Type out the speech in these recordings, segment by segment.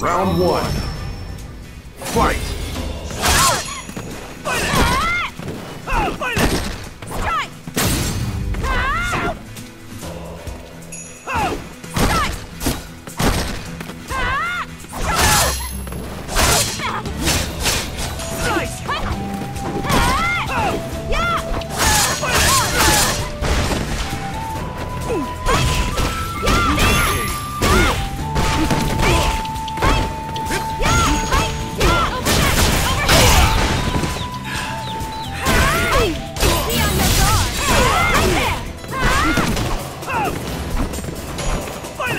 Round one. Fight!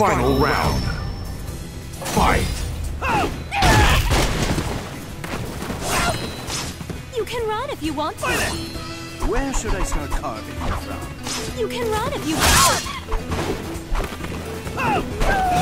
Final round. Fight! You can run if you want to. Where should I start carving you from? You can run if you want.